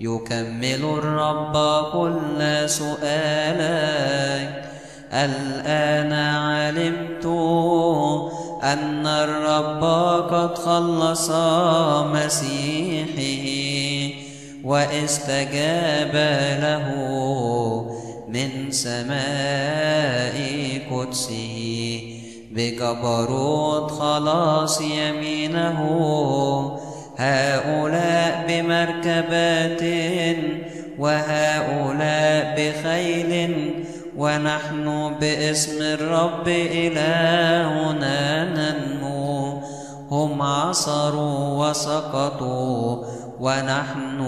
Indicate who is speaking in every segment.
Speaker 1: يكمل الرب كل سؤالك. الآن علمت أن الرب قد خلص مسيحه واستجاب له من سماء قدسه. بجبروت خلاص يمينه هؤلاء بمركبات وهؤلاء بخيل ونحن باسم الرب إلهنا ننمو. هم عصروا وسقطوا ونحن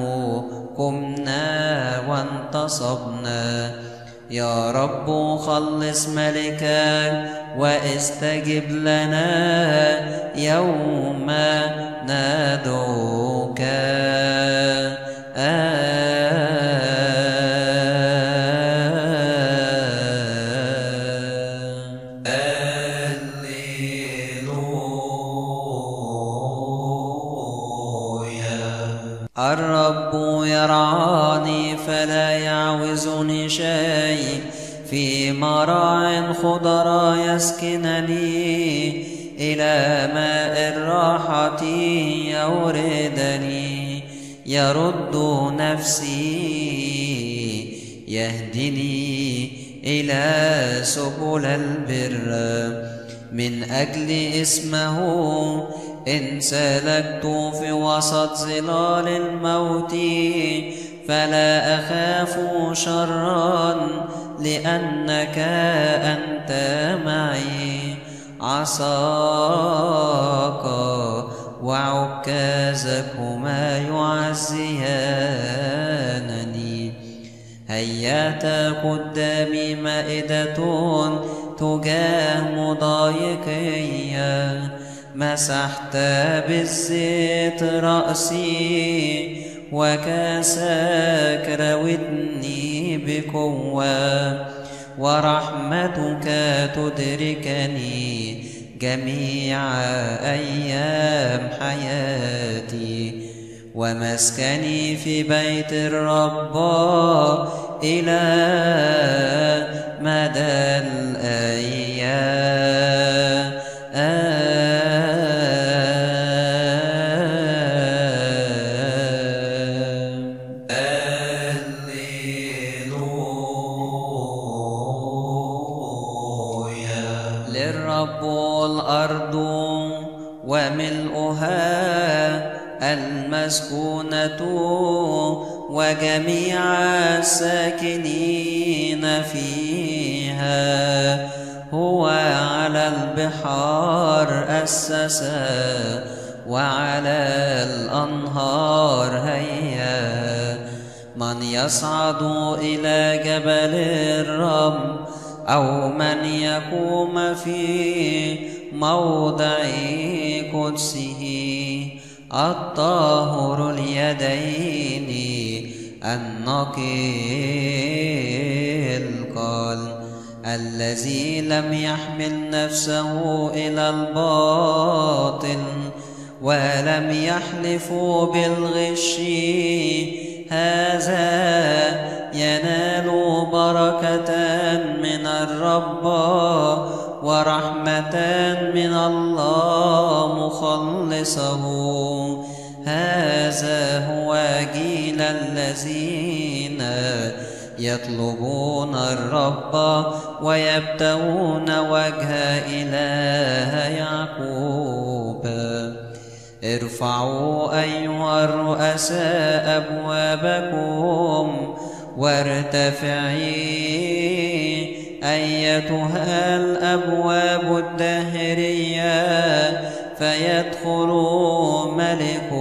Speaker 1: قمنا وانتصبنا يا رب خلص ملكا واستجب لنا يوم ندعوك الرب في مراع خضر يسكنني إلى ماء الراحة يوردني يرد نفسي يهدني إلى سبل البر. من أجل اسمه إن سلكت في وسط ظلال الموت فلا أخاف شرا لأنك أنت معي. عصاك وعكازكما يعزيانني. هيات قدامي مائدة تجاه مضايقيا مسحت بالزيت رأسي وكاساك روتني. بقوة ورحمتك تدركني جميع أيام حياتي. ومسكني في بيت الرب إلى مدى الأيام. المسكونة وجميع الساكنين فيها. هو على البحار أسسا وعلى الأنهار هيا. من يصعد إلى جبل الرب أو من يقوم في موضع قدسه. الطاهر اليدين النقي القلب الذي لم يحمل نفسه إلى الباطل ولم يحلف بالغش هذا ينال بركة من الرب ورحمة من الله مخلصه. هذا هو جيل الذين يطلبون الرب ويبتغون وجه إله يعقوب. ارفعوا أيها الرؤساء أبوابكم وارتفعي أيتها الأبواب الدهرية فيدخل ملك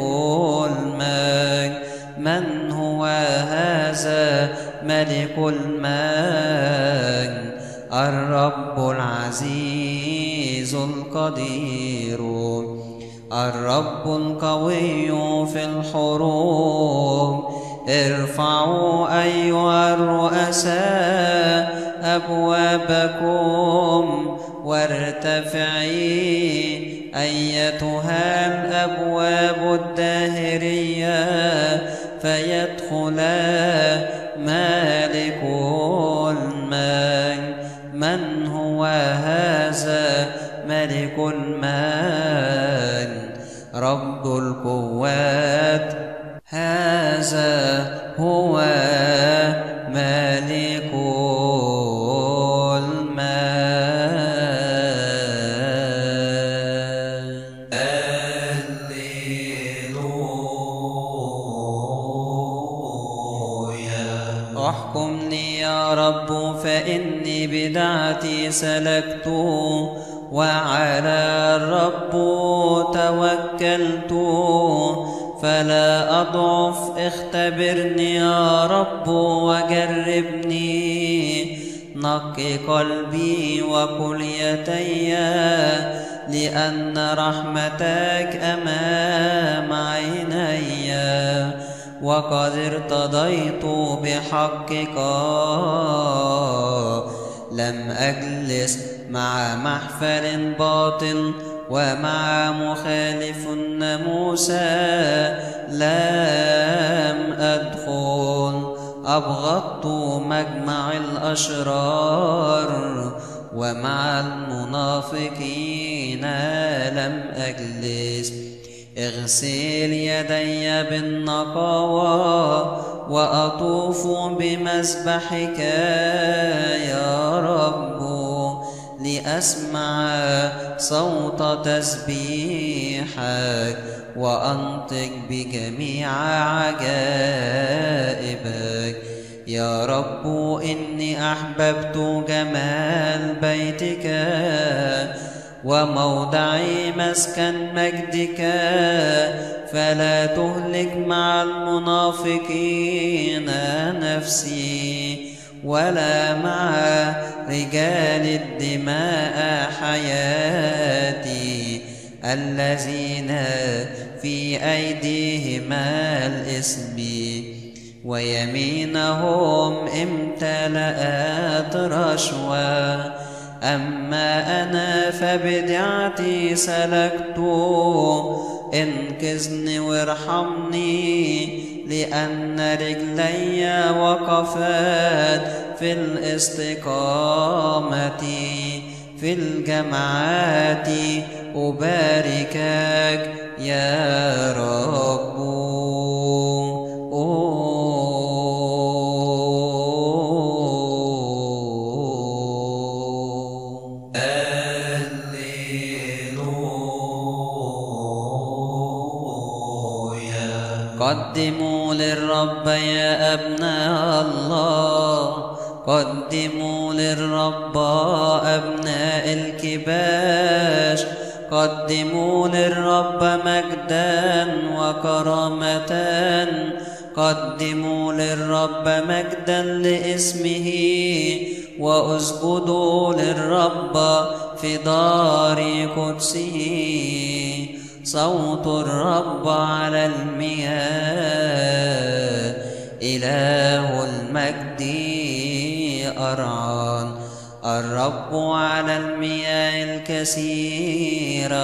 Speaker 1: المجد من هو هذا ملك المجد الرب العزيز القدير. الرب القوي في الحروب. ارفعوا أيها الرؤساء أبوابكم وارتفعي أيتها الأبواب الداهرية فيدخل مالك المال. من هو هذا ملك المال؟ رب القوات. هذا هو بدعتي سلكت وعلى الرب توكلت. فلا أضعف اختبرني يا رب وجربني. نقي قلبي وكليتي لأن رحمتك أمام عيني. وقد ارتضيت بحقك. لم أجلس مع محفل باطل ومع مخالف الناموس لم أدخل. أبغضت مجمع الأشرار ومع المنافقين لم أجلس. اغسل يدي بالنقاوة وأطوف بمسبحك يا رب لأسمع صوت تسبيحك وأنطق بجميع عجائبك. يا رب إني أحببت جمال بيتك وموضعي مسكن مجدك فلا تهلك مع المنافقين نفسي ولا مع رجال الدماء حياتي الذين في أيديهما الإثم. ويمينهم امتلأت رشوة أما أنا فبدعتي سلكت. انقذني وارحمني لأن رجلي وقفت في الاستقامة في الجماعات أباركك يا رب. قدموا للرب يا أبناء الله. قدموا للرب أبناء الكباش قدموا للرب مجدا وكرامة. قدموا للرب مجدا لاسمه. واسجدوا للرب في دار قدسه. صوت الرب على المياه إله المجد أرعان. الرب على المياه الكثيرة.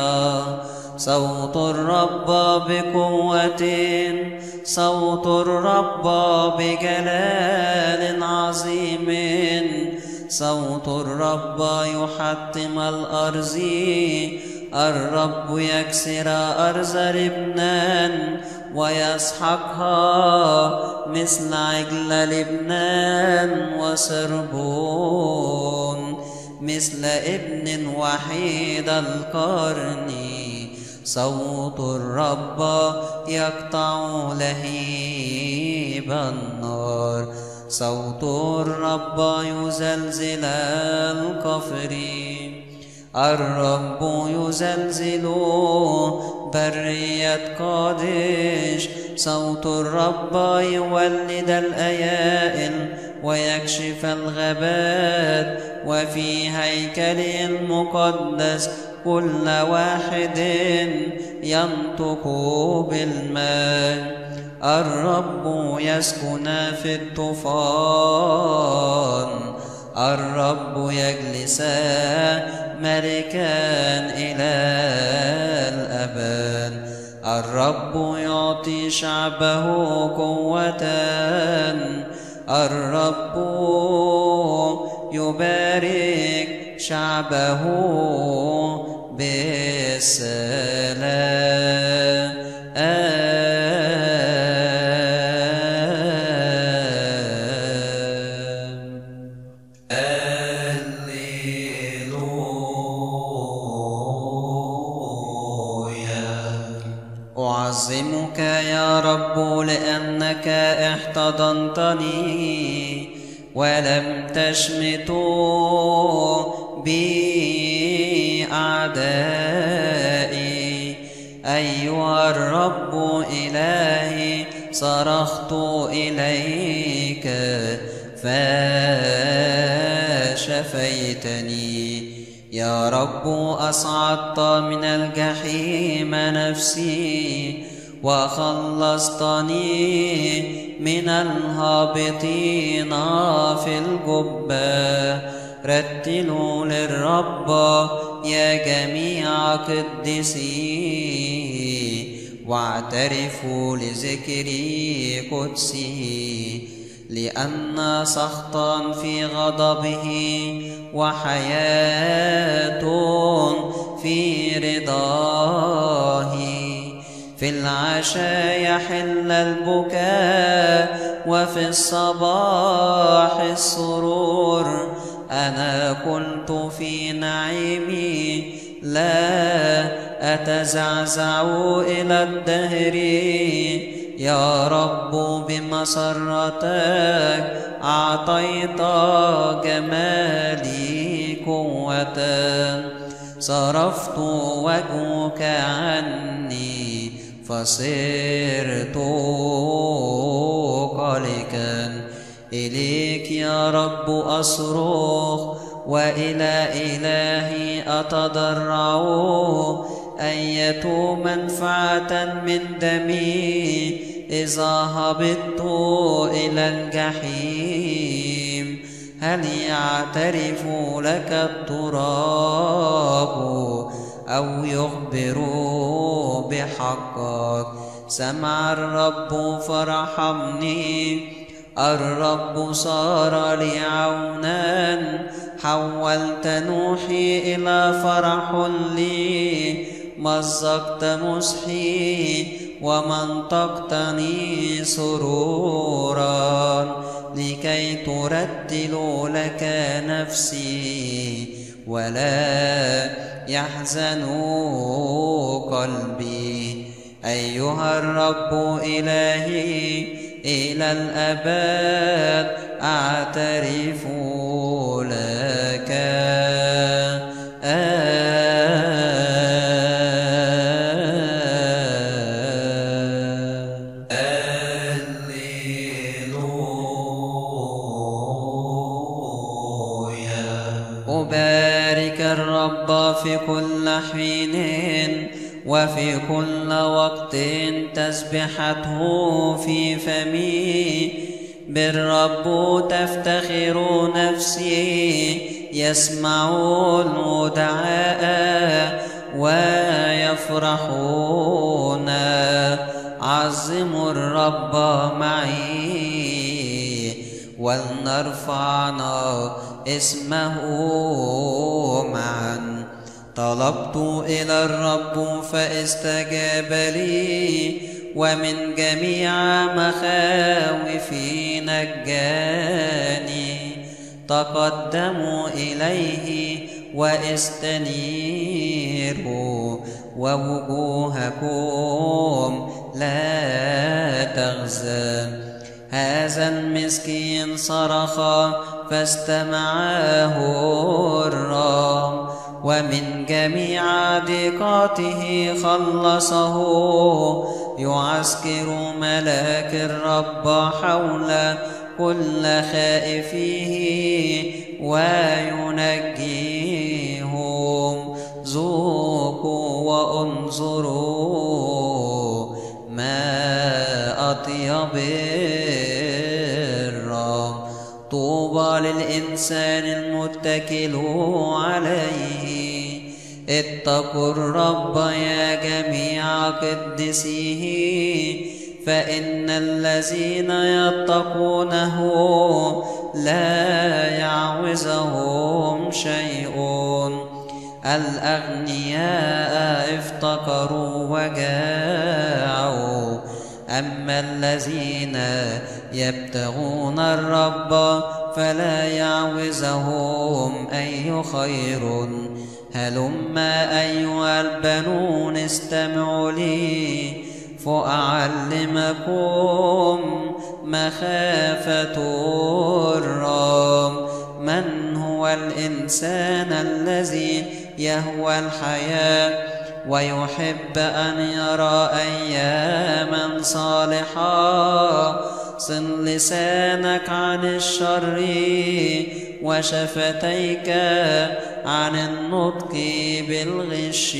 Speaker 1: صوت الرب بقوة. صوت الرب بجلال عظيم. صوت الرب يحطم الأرض. الرب يكسر أرز لبنان. ويسحقها مثل عجل لبنان وسربون مثل ابن وحيد القرن. صوت الرب يقطع لهيب النار صوت الرب يزلزل الكفر الرب يزلزل. برية قادش صوت الرب يولد الأيائل ويكشف الغابات. وفي هيكل المقدس كل واحد ينطق بالماء. الرب يسكن في الطوفان. الرب يجلس ملكا إلى الأبد. الرب يعطي شعبه قوة. الرب يبارك شعبه بالسلام. احتضنتني ولم تشمت بي أعدائي أيها الرب إلهي صرخت إليك فشفيتني. يا رب أصعدت من الجحيم نفسي وخلصتني من الهابطين في الجبة. رتلوا للرب يا جميع قدسي. واعترفوا لذكري قدسي. لأن سخطا في غضبه وحياة في رضاه. في العشاء يحل البكاء وفي الصباح السرور. أنا كنت في نعيمي لا أتزعزع إلى الدهر. يا رب بمسرتك أعطيت جمالي قوة. صرفت وجهك عني فصرت قلقا إليك يا رب أصرخ وإلى إلهي أتضرع. أية منفعة من دمي إذا هبطت إلى الجحيم. هل يعترف لك التراب؟ أو يخبر بحقك سمع الرب فرحمني. الرب صار لي عونا. حولت نوحي إلى فرح لي. مزقت مسحي ومنطقتني سرورا. لكي ترتل لك نفسي. ولا يحزن قلبي. أيها الرب إلهي إلى الأبد أعترف لك. حين وفي كل وقت تسبحته في فمي. بالرب تفتخر نفسي يسمع الدعاء ويفرحون. عظموا الرب معي ولنرفعنا اسمه معا. طلبت إلى الرب فاستجاب لي ومن جميع مخاوفي نجاني. تقدموا إليه واستنيروا ووجوهكم لا تغزى هذا المسكين صرخ فاستمعه الرب. ومن جميع ضيقاته خلصه. يعسكر ملاك الرب حول كل خائفيه وينجيهم ذوقوا وانظروا ما أطيب للإنسان المتكل عليه. اتقوا الرب يا جميع قدسيه فإن الذين يتقونه لا يعوزهم شيء. الأغنياء افتقروا وجاعوا. أما الذين يبتغون الرب فلا يعوزهم أي خير. هلما أيها البنون استمعوا لي فأعلمكم مخافة الرب. من هو الإنسان الذي يهوى الحياة؟ ويحب أن يرى أياما صالحة صن لسانك عن الشر وشفتيك عن النطق بالغش.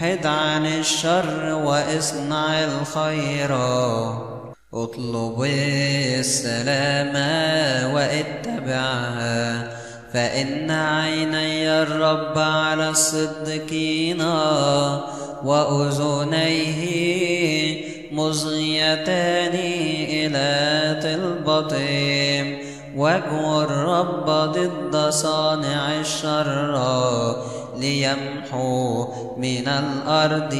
Speaker 1: حد عن الشر واصنع الخير. اطلب السلام واتبعها فإن عيني الرب على الصديقين وأذنيه مصغيتان إلى طلبتهم وجه الرب ضد صانع الشر ليمحو من الأرض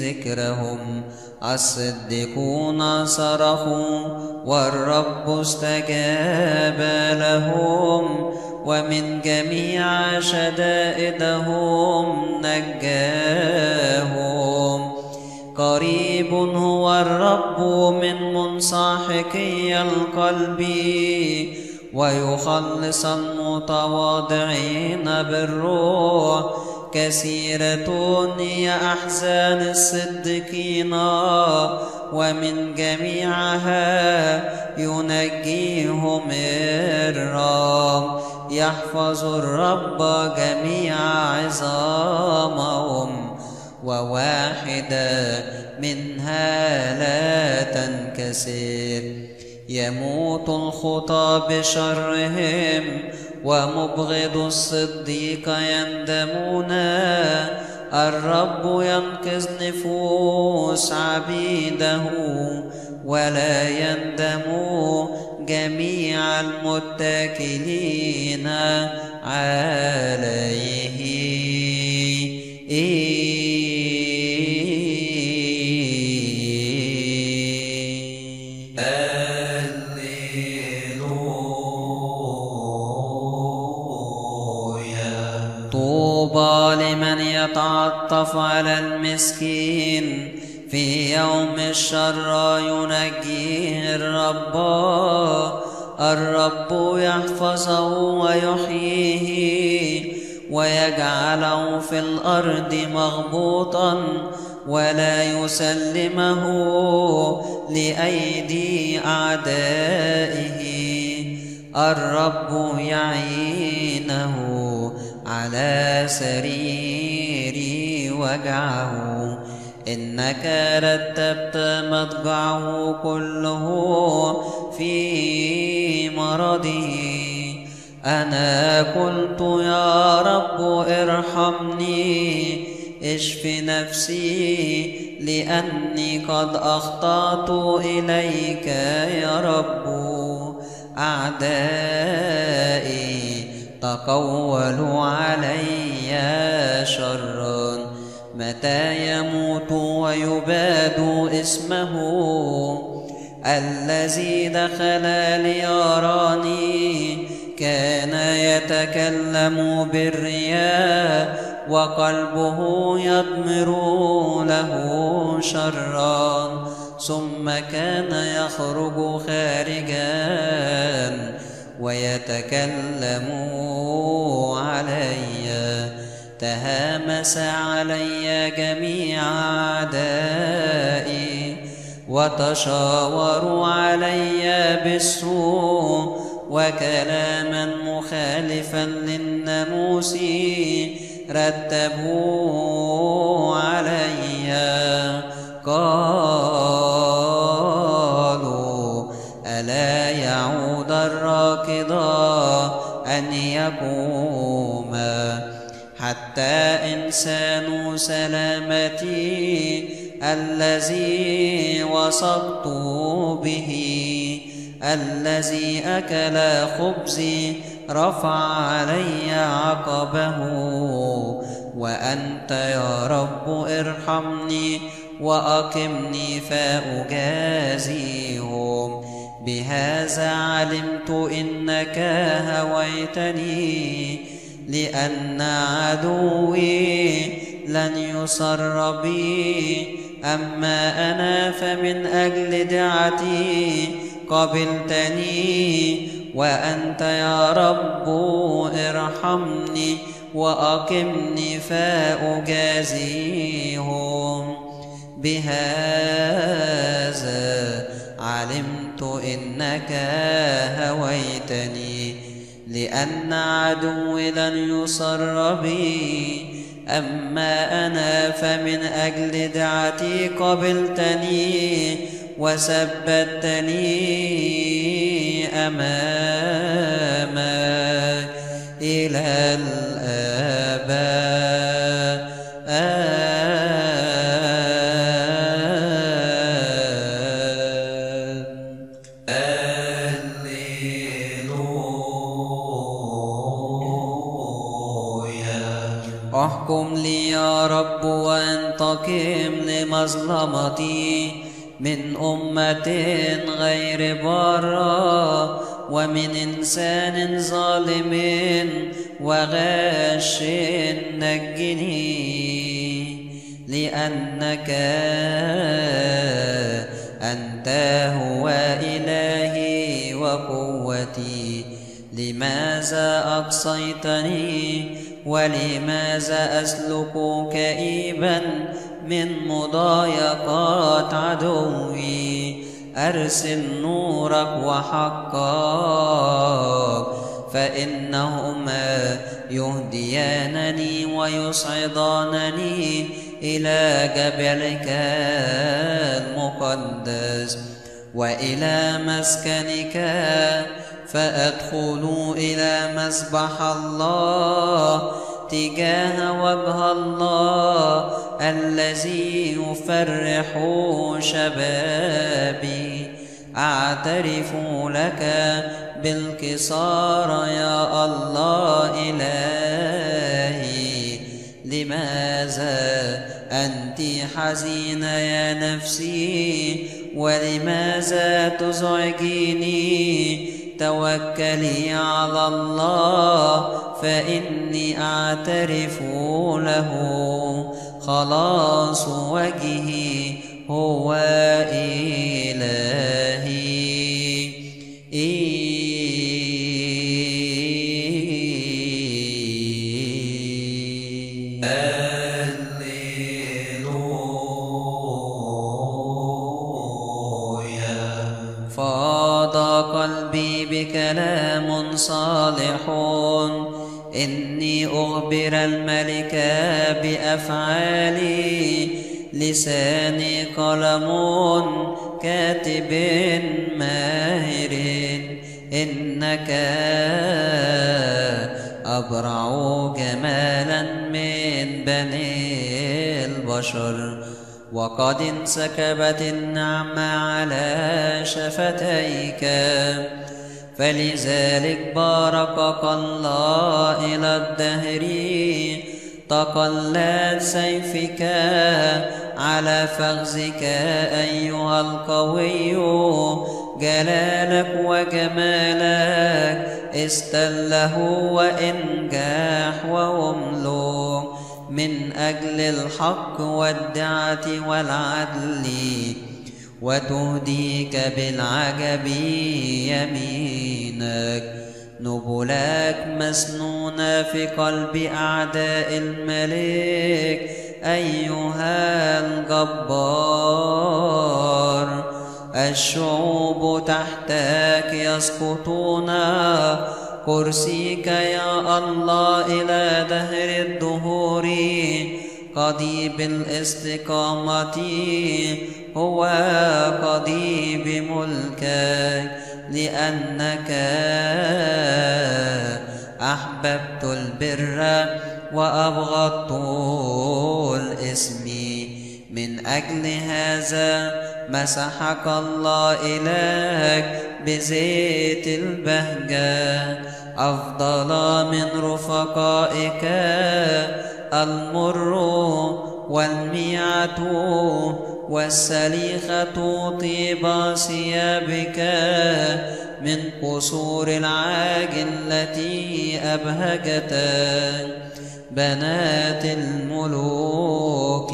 Speaker 1: ذكرهم. الصديقون صرخوا والرب استجاب لهم ومن جميع شدائدهم نجاهم. قريب هو الرب من منصاحكي القلب ويخلص المتواضعين بالروح كثيرة هي أحزان الصديقين ومن جميعها ينجيهم الرب يحفظ الرب جميع عظامهم وواحدة منها لا تنكسر. يموت الخطى بشرهم ومبغض الصديق يندمون. الرب ينقذ نفوس عبيده ولا يندم جميع المتكلين عليه. طوبى يتعطف على المسكين. في يوم الشر ينجيه الرب. الرب يحفظه ويحييه ويجعله في الأرض مغبوطا ولا يسلمه لأيدي أعدائه. الرب يعينه على سرير وجعه إنك رتبت مضجعه كله في مرضه. أنا قلت يا رب ارحمني اشف نفسي لأني قد أخطأت إليك يا رب. أعدائي تقولوا علي شرا متى يموت ويباد اسمه الذي دخل ليراني كان يتكلم بالرياء وقلبه يضمر له شرا ثم كان يخرج خارجا ويتكلم علي تهامس علي جميع أعدائي وتشاوروا علي بالسوء وكلاما مخالفا للناموس رتبوا علي. قالوا ألا يعود الراكض أن يقوم حتى إنسان سلامتي الذي وصفت به الذي أكل خبزي رفع علي عقبه وأنت يا رب ارحمني وأقمني فأجازيهم بهذا علمت إنك هويتني لأن عدوي لن يصر بي أما أنا فمن أجل دعتي قبلتني. وأنت يا رب ارحمني وأقمني فأجازيهم. بهذا علمت إنك هويتني. لأن عدوي لن يصر بي أما أنا فمن أجل دعتي قبلتني وثبتني أمامك إلى الآباء. رب وانتقم لمظلمتي من أمة غير برة ومن إنسان ظالم وغاش نجني لأنك أنت هو إلهي وقوتي. لماذا أقصيتني؟ ولماذا أسلك كئيبا من مضايقات عدوي؟ أرسل نورك وحقك فإنهما يهديانني ويصعدانني إلى جبلك المقدس وإلى مسكنك فأدخل إلى مسبح الله تجاه وجه الله الذي يفرح شبابي. أعترف لك بالكسار يا الله إلهي. لماذا أنت حزينة يا نفسي؟ ولماذا تزعجيني؟ توكلي على الله فإني أعترف له. خلاص وجهي هو إلهي. بكلام صالح. إني أخبر الملك بأفعالي. لساني قلم كاتب ماهر. إنك أبرع جمالا من بني البشر. وقد انسكبت النعمة على شفتيك. فلذلك باركك الله إلى الدهر. تقلت سيفك على فخذك أيها القوي. جلالك وجمالك استله وإنجاح وأملك من أجل الحق والدعة والعدل. وتهديك بالعجب يمينك. نبلك مسنونة في قلب أعداء الملك أيها الجبار. الشعوب تحتك يسقطون. كرسيك يا الله إلى دهر الدهور. قضيب الاستقامة هو قضيب ملكك لأنك أحببت البر وأبغضت الإسم. من أجل هذا مسحك الله إلهك بزيت البهجة. أفضل من رفقائك المر والميعة والسليخة طيب ثيابك من قصور العاج التي أبهجتك بنات الملوك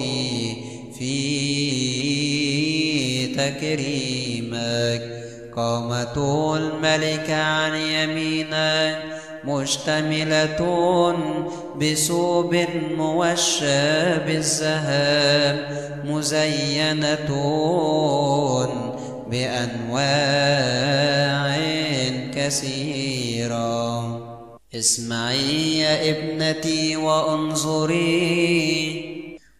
Speaker 1: في تكريمك. قامت الملك عن يمينك مشتملة بثوب موشى بالذهب مزينة بأنواع كثيرة. اسمعي يا ابنتي وانظري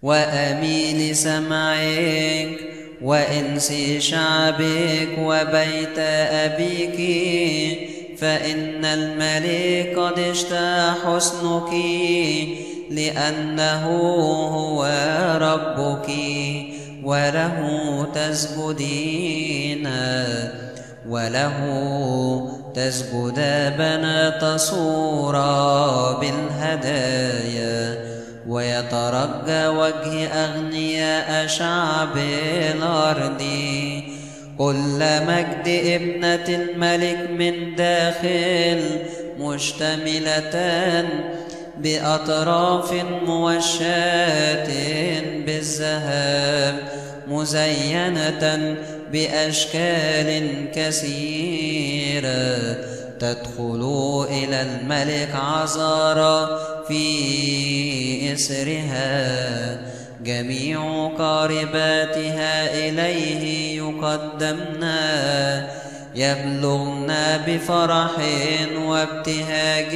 Speaker 1: وأميل سمعك وانسي شعبك وبيت أبيك. فإن الملك قد اشتهى حسنك لأنه هو ربك وله تسجدين وله تسجد بنات صورا بالهدايا ويترجى وجه أغنياء شعب الأرض كل مجد ابنة الملك من داخل مشتملة بأطراف موشاة بالذهب مزينة بأشكال كثيرة تدخل إلى الملك عذارى في إسرها. جميع قارباتها إليه يقدمنا يبلغن بفرح وابتهاج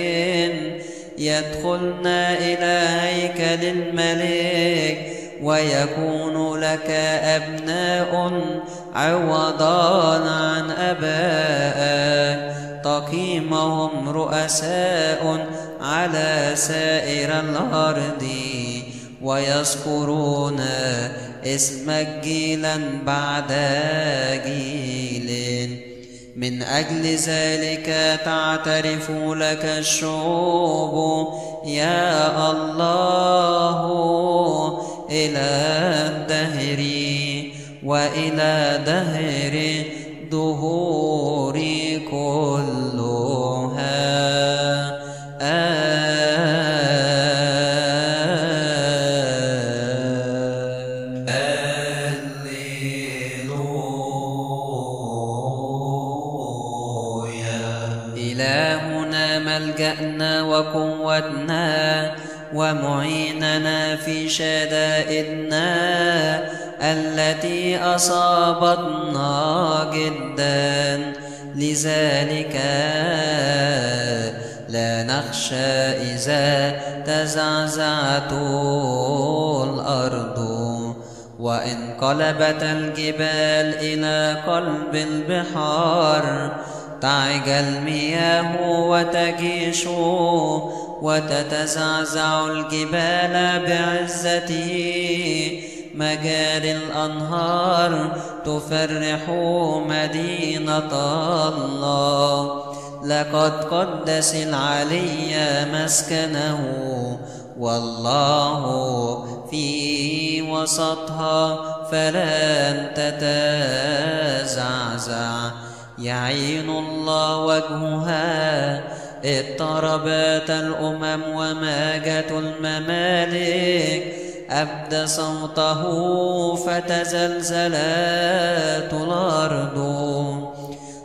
Speaker 1: يدخلن إلى هيكل الملك ويكون لك أبناء عوضا عن أبائك تقيمهم رؤساء على سائر الأرض. ويذكرون اسمك جيلا بعد جيل. من أجل ذلك تعترف لك الشعوب. يا الله إلى الدهر وإلى دهر دهور كلها ومعيننا في شدائدنا التي أصابتنا جدا. لذلك لا نخشى إذا تزعزعت الأرض وإن قلبت الجبال إلى قلب البحار تعج المياه وتجيش وتتزعزع الجبال بعزته مجاري الأنهار تفرح مدينة الله. لقد قدس العلي مسكنه والله في وسطها فلن تتزعزع. يعين الله وجهها اضطربت الأمم وماجت الممالك. أبدى صوته فتزلزلت الأرض.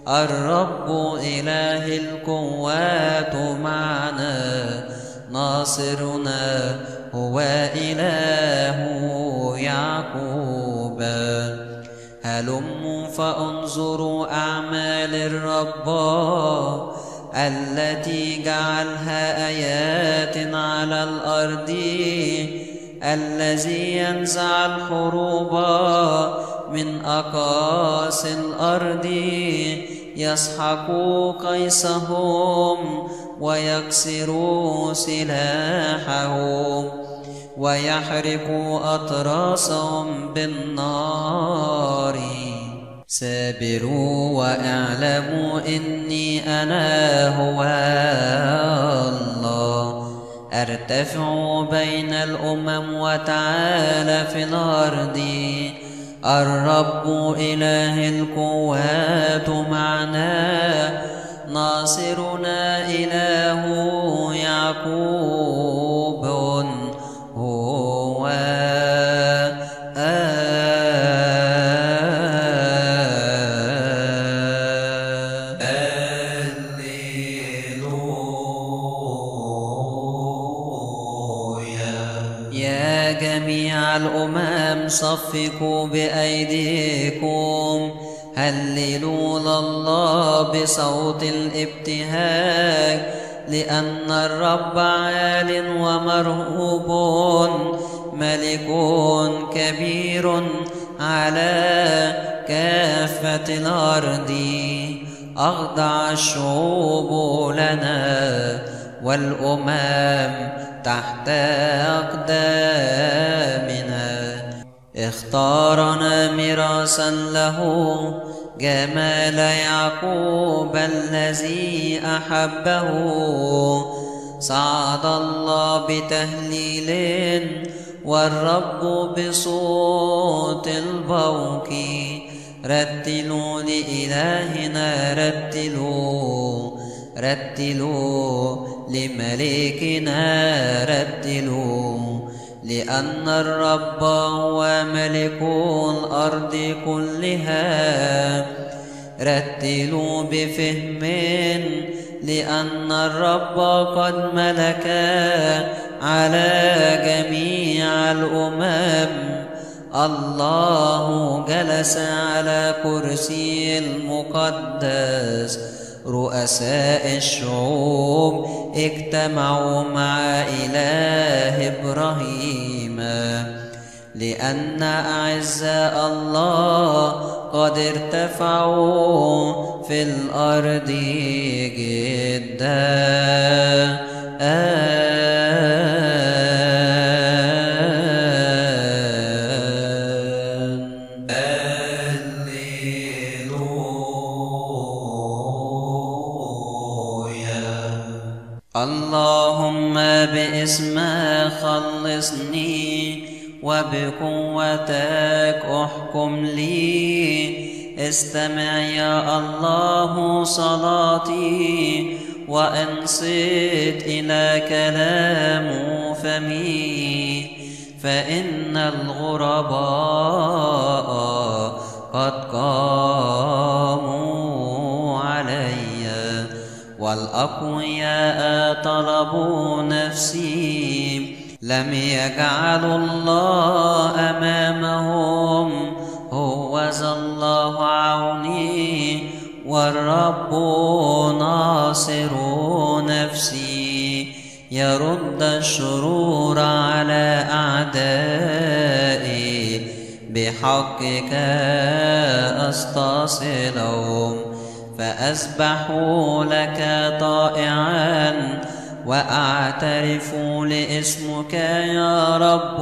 Speaker 1: الرب إله القوات معنا. ناصرنا هو إله يعقوب. هلموا فأنظروا أعمال الرب. التي جعلها آيات على الأرض الذي ينزع الحروب من أقاصي الأرض يسحق قيسهم ويكسروا سلاحهم ويحرقوا أطراسهم بالنار. سابروا وأعلموا إني أنا هو الله. أرتفع بين الأمم وتعالى في الأرض. الرب إله القوات معنا. ناصرنا إله يعقوب. صفقوا بأيديكم. هللوا لله بصوت الابتهاج لأن الرب عال ومرهوب ملك كبير على كافة الأرض. أخضع الشعوب لنا والأمم تحت أقدامنا. اختارنا ميراثا له. جمال يعقوب الذي أحبه. صعد الله بتهليل والرب بصوت البوق رتلوا لإلهنا رتلوا رتلوا لملكنا رتلوا لأن الرب هو ملك الأرض كلها. رتلوا بفهم لأن الرب قد ملك على جميع الأمم. الله جلس على كرسي المقدس. رؤساء الشعوب اجتمعوا مع إله إبراهيم لأن أعزاء الله قد ارتفعوا في الأرض جدا. اللهم باسمك خلصني وبقوتك احكم لي. استمع يا الله صلاتي وانصت إلى كلام فمي. فإن الغرباء قد قاموا والأقوياء طلبوا نفسي لم يجعلوا الله أمامهم. هو الله عوني والرب ناصر نفسي. يرد الشرور على أعدائي بحقك أستصلهم. فأسبح لك طائعا وأعترف لاسمك يا رب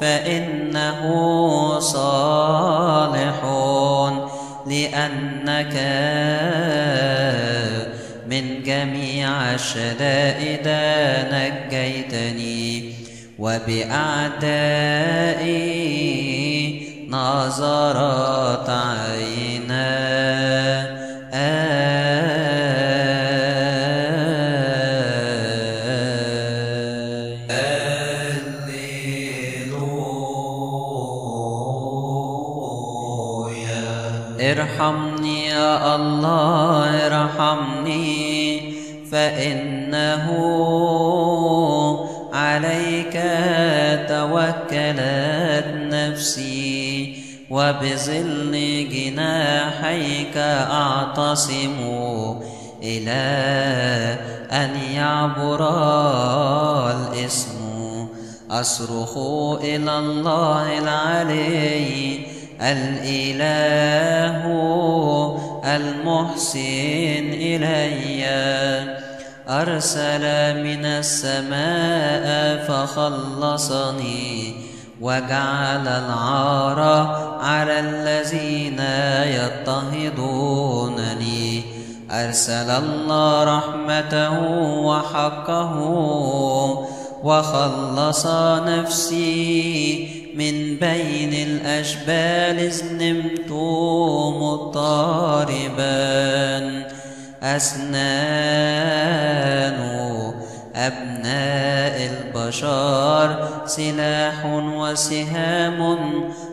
Speaker 1: فإنه صالح لأنك من جميع الشدائد نجيتني وبأعدائي نظرت عينا ارحمني يا الله ارحمني. فإنه عليك توكلت نفسي وبظل جناحيك أعتصم إلى أن يعبر الإسم. أصرخ إلى الله العلي الإله المحسن إلي. أرسل من السماء فخلصني وجعل العار على الذين يضطهدونني أرسل الله رحمته وحقه وخلص نفسي من بين الأشبال إذ نمت مضطربا أسنان أبناء البشر سلاح وسهام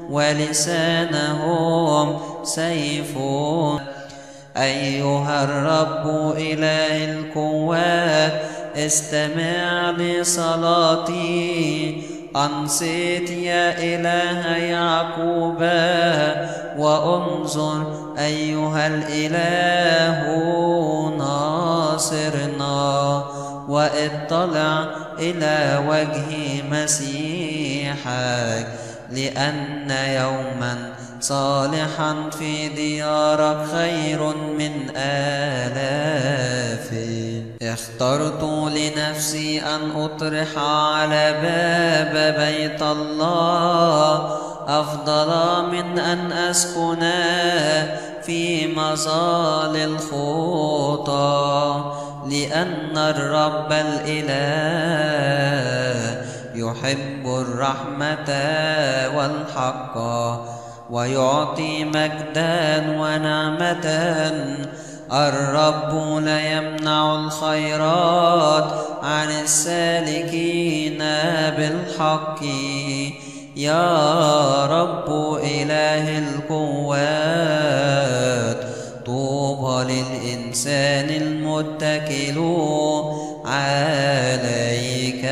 Speaker 1: ولسانهم سيف. أيها الرب إله القوات استمع لصلاتي. أنصت يا إله يعقوب وأنظر أيها الإله ناصرنا واطلع إلى وجه مسيحك لأن يوما صالحا في ديارك خير من آلاف اخترت لنفسي أن أطرح على باب بيت الله. أفضل من أن أسكن في مظال الخطى لأن الرب الإله يحب الرحمة والحق ويعطي مجدا ونعمة الرب لا يمنع الخيرات عن السالكين بالحق. يا رب إله القوات طوبى للإنسان المتكل عليك.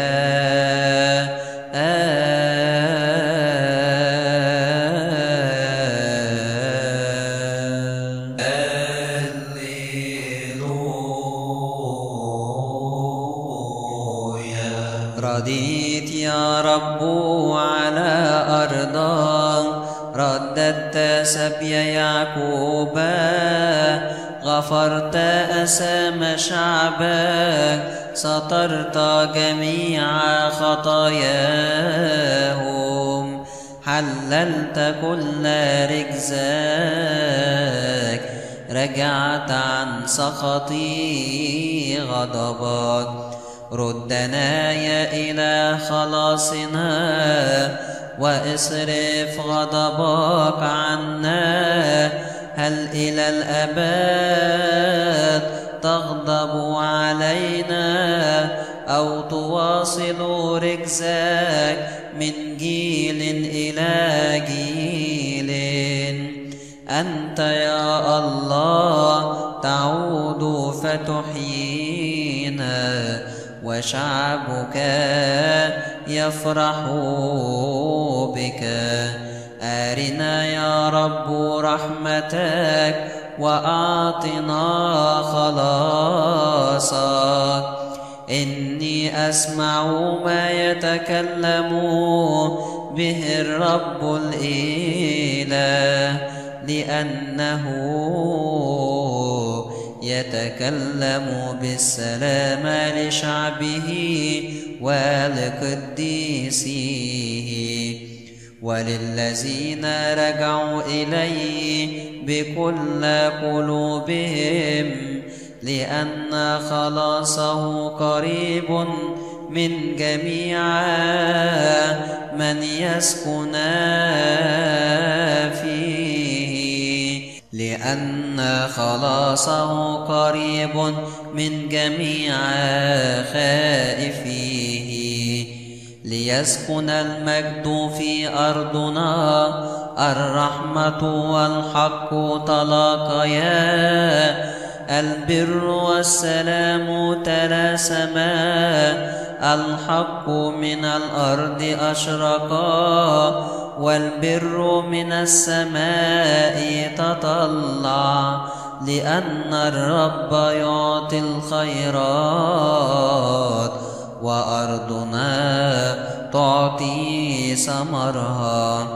Speaker 1: سبي يعقوب غفرت أسام شعبك سطرت جميع خطاياهم حللت كل رجزاك رجعت عن سخطي غضبك ردنا يا إلى خلاصنا واصرف غضبك عنا. هل إلى الأبد تغضب علينا أو تواصل رجزك من جيل إلى جيل؟ أنت يا الله تعود فتحيينا وشعبك يفرح بك. أرنا يا رب رحمتك وأعطنا خلاصك إني أسمع ما يتكلم به الرب الإله لأنه يتكلم بالسلام لشعبه ولقديسيه وللذين رجعوا إليه بكل قلوبهم لأن خلاصه قريب من جميع من يسكن فيه. لأن خلاصه قريب من جميع خائفيه. ليسكن المجد في أرضنا الرحمة والحق تلاقيا البر والسلام تلاسما. الحق من الأرض أشرقا والبر من السماء تطلع لأن الرب يعطي الخيرات وأرضنا تعطي ثمرها.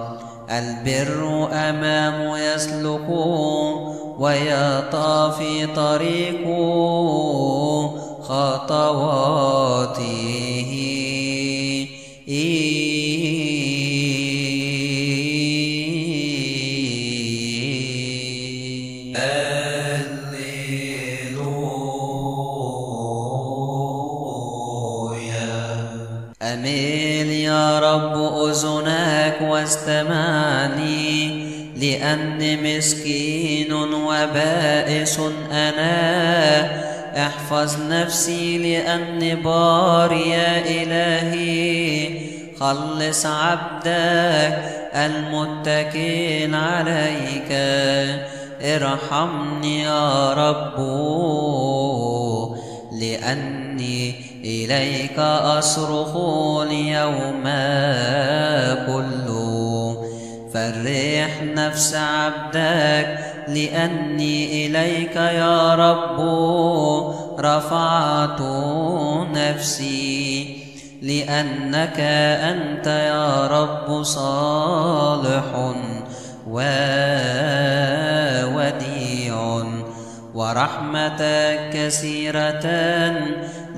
Speaker 1: البر أمام يسلك ويطى في طريقه خطواته. رب أذنك واستمعني لأني مسكين وبائس أنا. احفظ نفسي لأني بار يا إلهي. خلص عبدك المتكل عليك. ارحمني يا رب لأني إليك أصرخ اليوم كله. فرح نفس عبدك لأني إليك يا رب. رفعت نفسي لأنك أنت يا رب صالح ووديع. ورحمتك كثيرة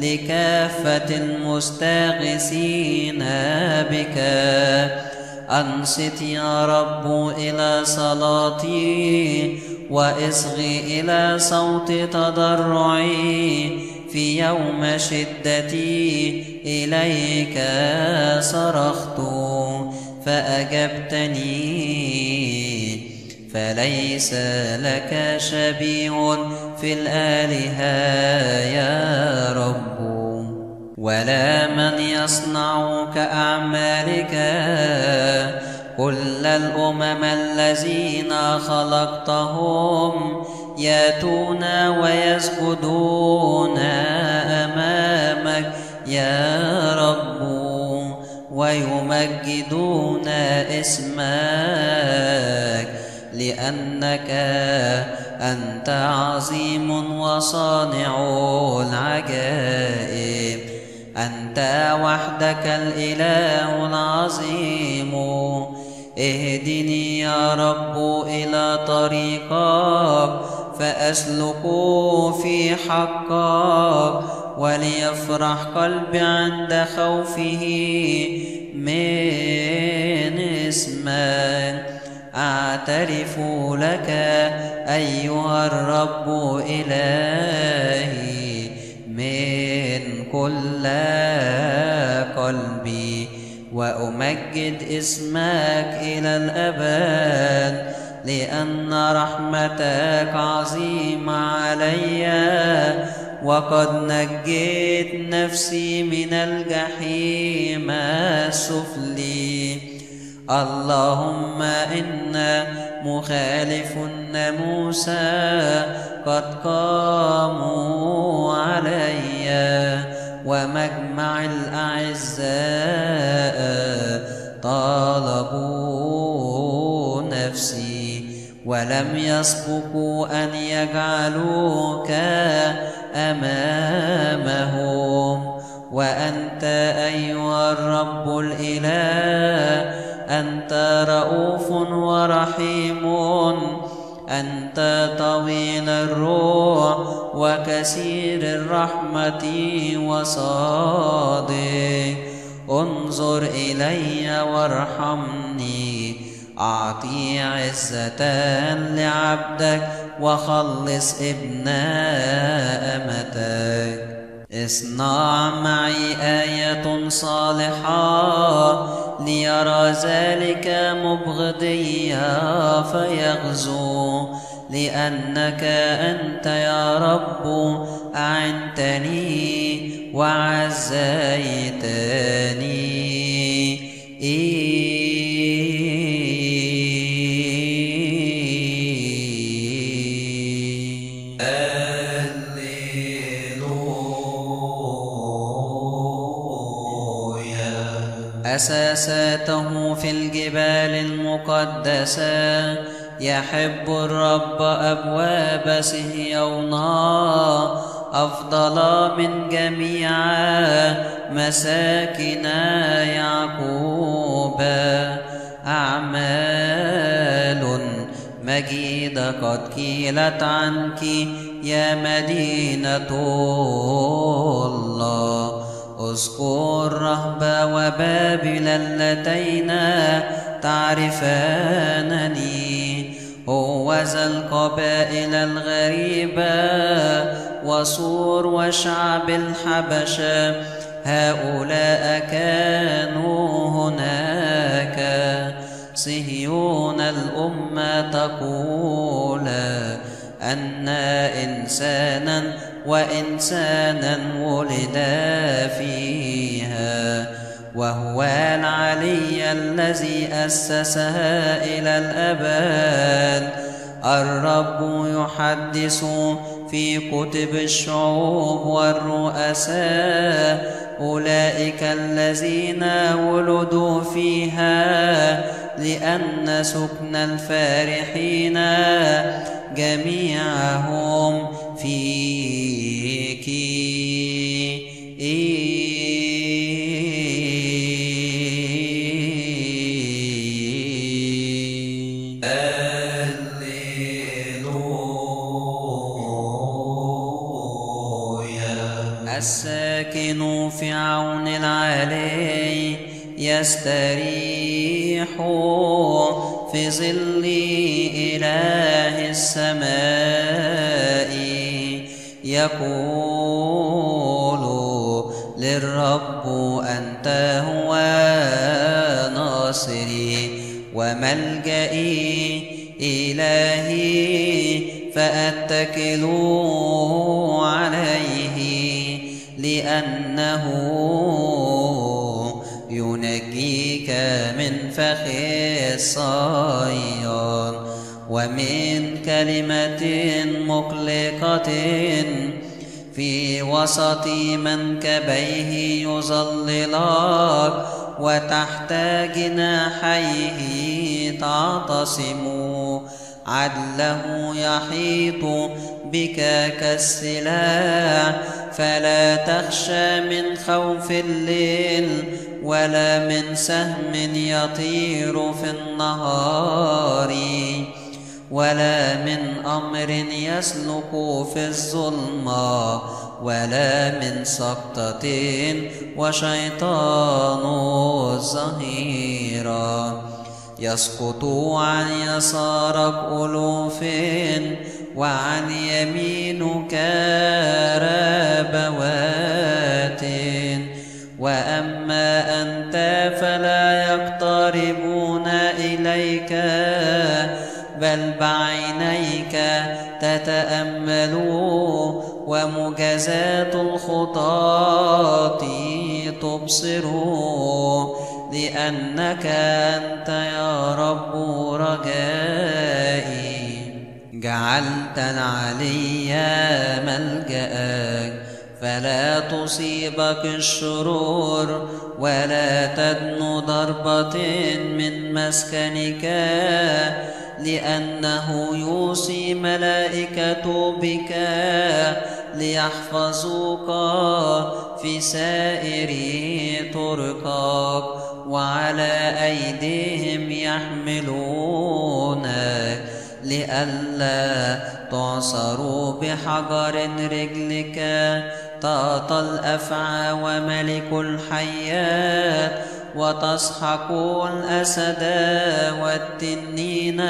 Speaker 1: لكافة المستغيثين بك. أنصت يا رب إلى صلاتي وإصغي إلى صوت تضرعي في يوم شدتي. إليك صرخت فأجبتني. فليس لك شبيه في الآلهة يا رب. ولا من يصنع كأعمالك. كل الأمم الذين خلقتهم ياتون ويسجدون أمامك يا رب. ويمجدون اسمك لأنك أنت عظيم وصانع العجائب. أنت وحدك الإله العظيم. اهدني يا رب إلى طريقك فأسلك في حقك. وليفرح قلبي عند خوفه من إسمك. أعترف لك أيها الرب إلهي من كل قلبي وأمجد اسمك إلى الأبد لأن رحمتك عظيمة علي وقد نجيت نفسي من الجحيم السفلي اللهم إن مخالف الناموس قد قاموا علي ومجمع الأعزاء طالبوا نفسي ولم يسبقوا أن يجعلوك أمامهم وأنت أيها الرب الإله أنت رؤوف ورحيم أنت طويل الروح وكثير الرحمة وصادق. انظر إلي وارحمني أعطي عزة لعبدك وخلص ابن أمتك. اصنع معي آية صالحة ليرى ذلك مبغضيا فيغزو لأنك أنت يا رب أعنتني وعزيتني أساساته في الجبال المقدسة. يحب الرب أبواب صهيونا أفضل من جميع مساكن يعقوب. أعمال مجيدة قد كيلت عنك يا مدينة الله. اذكر رهبة وبابل اللتين تعرفانني. هو ذا القبائل الغريبة وصور وشعب الحبشة هؤلاء كانوا هناك. صهيون الأمة تقول أن إنسانا وإنسانا ولدا فيها وهو العلي الذي أسسها إلى الأبد. الرب يحدث في كتب الشعوب والرؤساء أولئك الذين ولدوا فيها لأن سكن الفارحين جميعهم فيك يستريح في ظل إله السماء. يقول للرب أنت هو ناصري وملجئي إلهي فأتكل عليه لأنه من فخ الصياد ومن كلمة مقلقة في وسط منكبيه يظللك وتحت جناحيه تعتصم. عدله يحيط بك كالسلاح فلا تخشى من خوف الليل ولا من سهم يطير في النهار ولا من أمر يسلك في الظلمة ولا من سقطة وشيطان ظهيرا يسقط عن يسارك ألوف وعن يمينك ربوات وأما أنت فلا يقتربون إليك بل بعينيك تتأمل ومجازات الخطاة تبصر لأنك أنت يا رب رجائي. جعلت العلي ملجأك. فلا تصيبك الشرور ولا تدن ضربة من مسكنك لأنه يوصي ملائكة بك ليحفظوك في سائر طرقك وعلى أيديهم يحملونك لئلا تعصروا بحجر رجلك تعطى الأفعى وملك الحيات وتسحق الأسد والتنين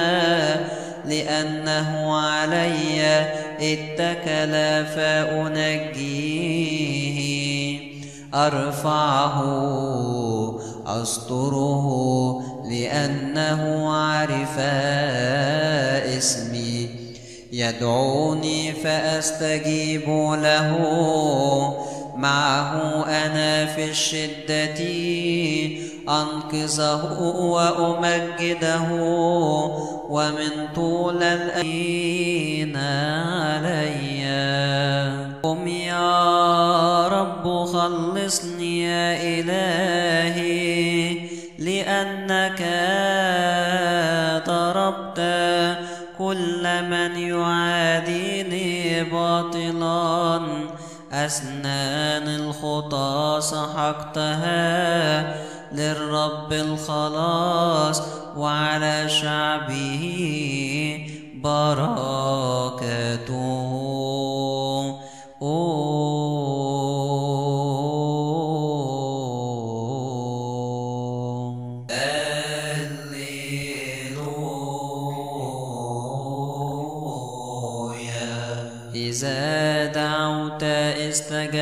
Speaker 1: لأنه علي اتكل فأنجيه. أرفعه أستره لأنه عرف اسمي. يدعوني فأستجيب له. معه أنا في الشدة. أنقذه وأمجده. ومن طول الأيين علي. قم يا رب خلصني يا إلهي. لأنك من يعاديني باطلا. أسنان الخطى سحقتها للرب الخلاص وعلى شعبه بركاته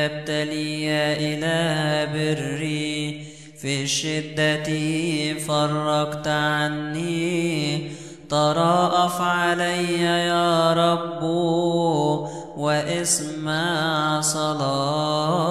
Speaker 1: استجبت لي يا إله بري. في الشدة فرقت عني. تراءف علي يا رب واسمع صلاتي.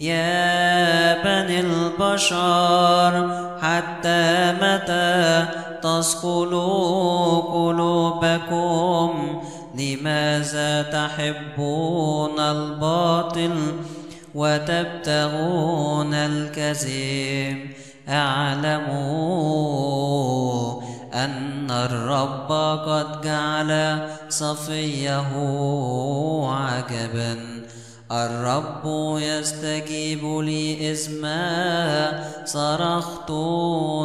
Speaker 1: يا بني البشر حتى متى تصقلوا قلوبكم؟ لماذا تحبون الباطل وتبتغون الكذب؟ أعلموا أن الرب قد جعل صفيه عجبا. الرب يستجيب لي إذ ما صرخت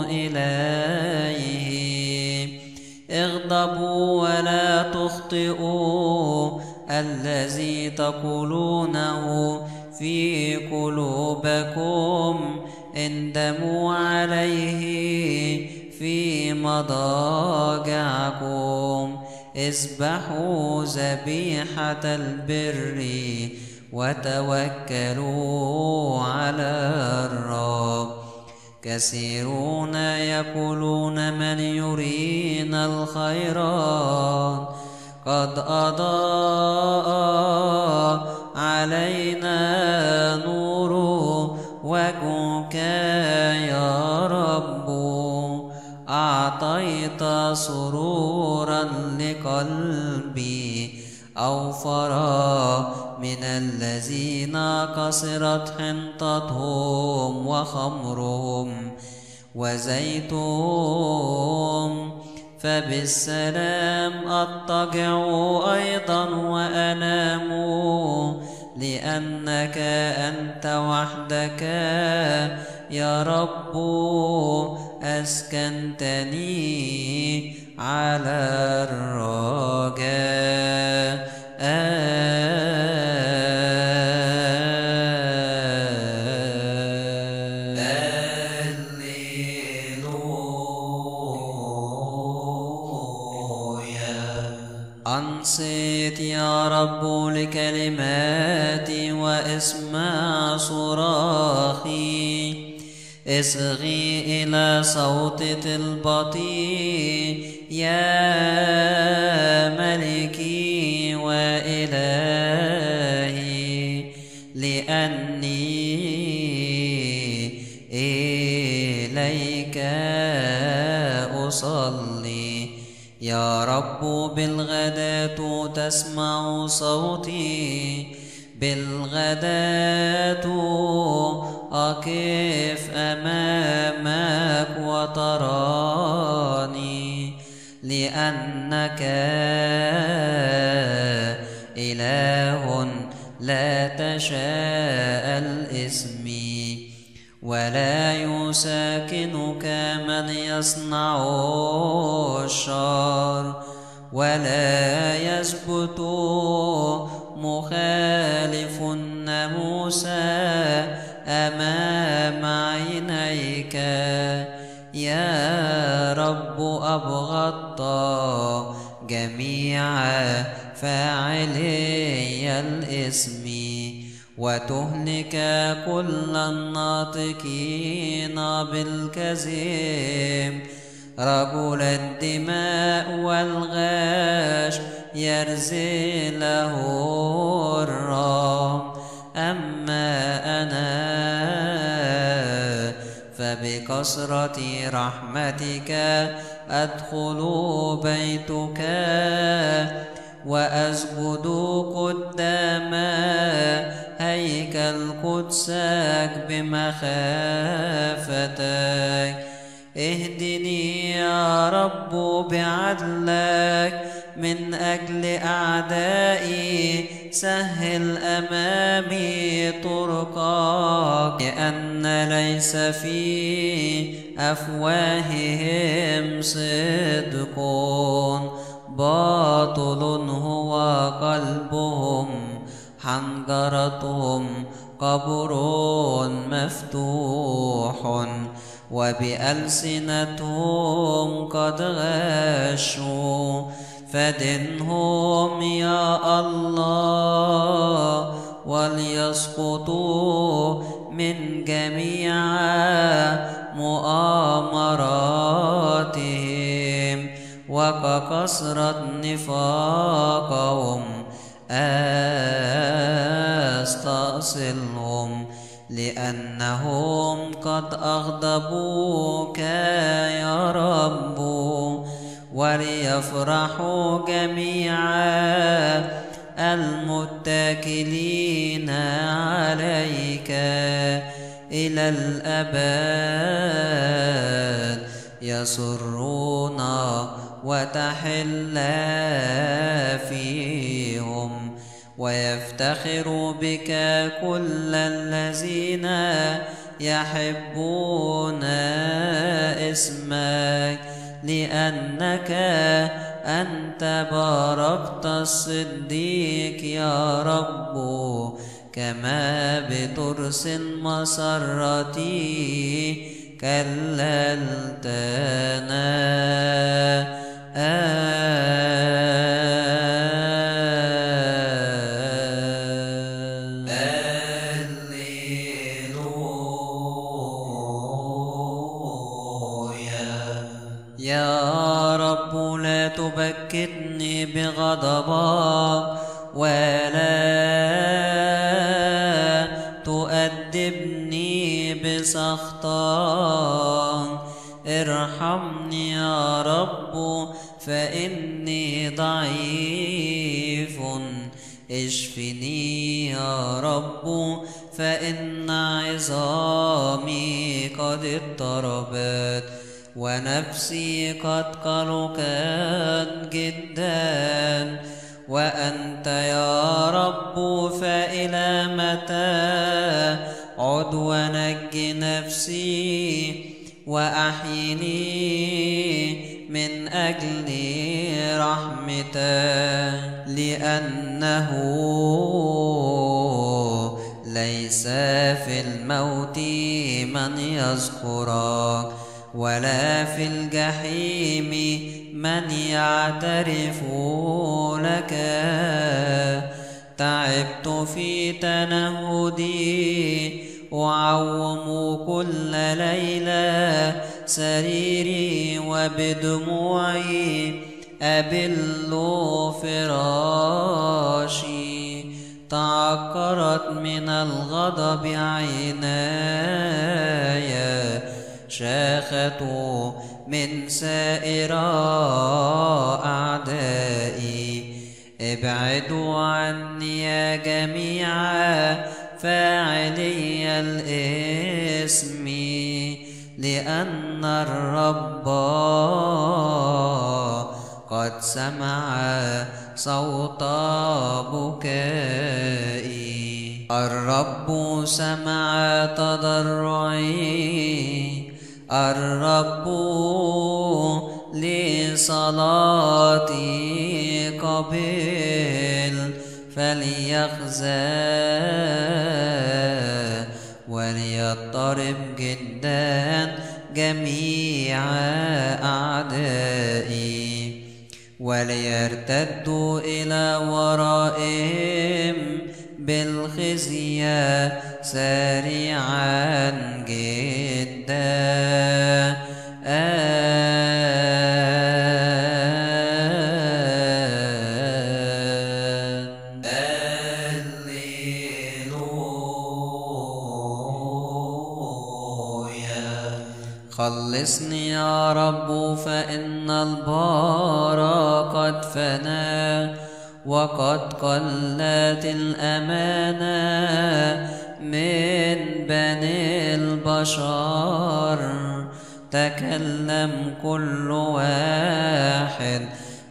Speaker 1: إليه. اغضبوا ولا تخطئوا الذي تقولونه في قلوبكم اندموا عليه في مضاجعكم. اذبحوا ذبيحة البر وتوكلوا على الرب. كثيرون يقولون من يرينا الخيرات؟ قد أضاء علينا نور وجهك يا رب. أعطيت سرورا لقلبي أوفرا من الذين قصرت حنطتهم وخمرهم وزيتهم فبالسلام أضطجع أيضا وأنام لأنك أنت وحدك. يا رب أسكنتني على الرجاء. يا رب لكلماتي واسمع صراخي اصغي إلى صوت طلبتي يا ملكي وإلهي لأني إليك أصلي. يا رب بالغداة تسمع صوتي بالغداة أقف أمامك وتراني لأنك إله لا تشاء الإسم. ولا يساكنك من يصنع الشر ولا يثبت مخالف الناموس أمام عينيك. يا رب أبغضت جميع فاعلي الاسم وتهلك كل الناطقين بالكذب. رجل الدماء والغاش يرزي له الرام أما أنا فبكثرة رحمتك أدخل بيتك وأسجد قدام هيكل قدسك بمخافتك. اهدني يا رب بعدلك من أجل أعدائي سهل أمامي طرقك لأن ليس في أفواههم صدق. باطل هو قلبهم حنجرتهم قبر مفتوح وبألسنتهم قد غشوا. فدنهم يا الله وليسقطوا من جميع مؤامراتهم وككثرة نفاقهم. أستأصلهم لأنهم قد أغضبوك يا رب وليفرحوا جميعا المتكلين عليك إلى الأبد يسرون وتحل فيهم ويفتخر بك كل الذين يحبون اسمك لأنك أنت باركت الصديق يا رب كما بترس المسرة كللتنا. يا رب لا تبكتني بغضبك ولا تؤدبني بسخطك ارحمني يا رب فإني ضعيف. اشفني يا رب فإن عظامي قد اضطربت ونفسي قد قلقت جدا. وأنت يا رب فإلى متى؟ عد ونج نفسي وأحيني من أجل رحمتك لأنه ليس في الموت من يذكرك ولا في الجحيم من يعترف لك. تعبت في تنهدي أعوم كل ليلة سريري وبدموعي. أبل فراشي. تعكرت من الغضب عيناي. شاخت من سائر أعدائي. ابعدوا عني يا جميع فاعلي الاسم. لأن الرب قد سمع صوت بكائي. الرب سمع تضرعي. الرب لصلاتي قبل فليخزى وليضطرب جدا جميع أعدائي. وليرتدوا إلى ورائهم بالخزي سريعا جدا خلصني يا رب فإن وقد قلت الأمانة من بني البشر. تكلم كل واحد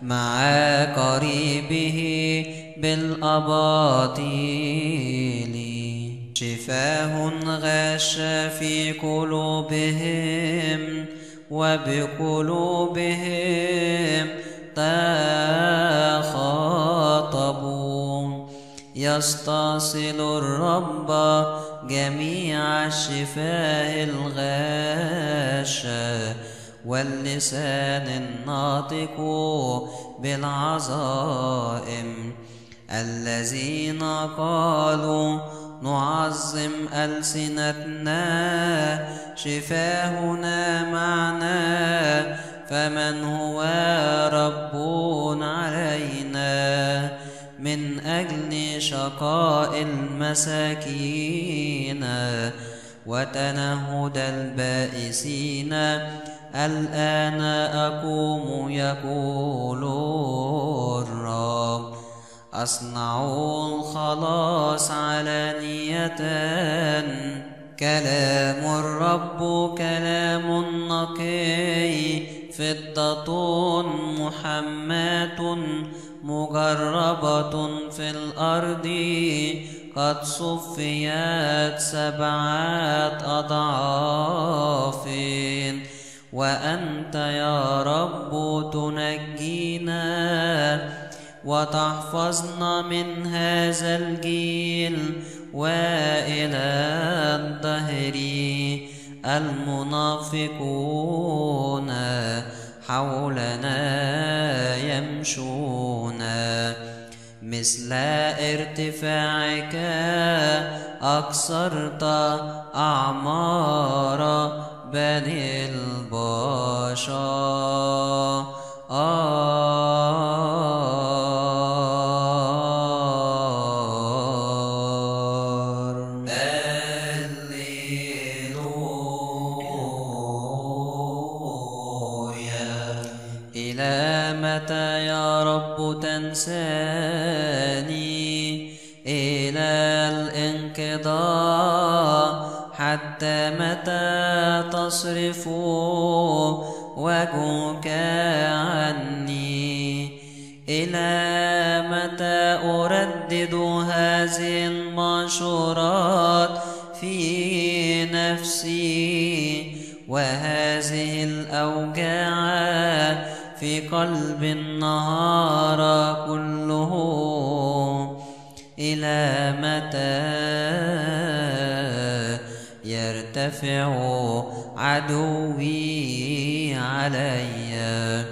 Speaker 1: مع قريبه بالأباطيل. شفاه غش في قلوبهم وبقلوبهم واللسان الناطق بالعظائم الذين قالوا نعظم ألسنتنا شفاهنا معنا فمن هو رب علينا من أجل شقاء المساكين وتنهد البائسين الآن أقوم يقول الرب. أصنع الخلاص علانية كلام الرب كلام نقي فضة محماة مجربة في الأرض. قد صفيت سبعة أضعاف. وأنت يا رب تنجينا وتحفظنا من هذا الجيل وإلى الدهر المنافقون حولنا يمشون مثل ارتفاعك أكثرت أعمار بني البشر حتى متى تصرف وجهك عني إلى متى أردد هذه المنشورات في نفسي؟ وهذه الأوجاع في قلب النهار كله. إلى متى يرتفع عدوي علي.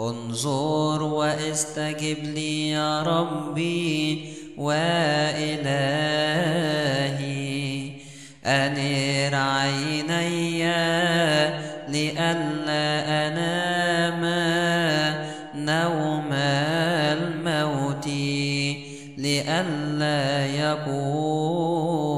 Speaker 1: انظر واستجب لي يا ربي وإلهي. أنر عيني لئلا أنام نوم الموت لئلا يكون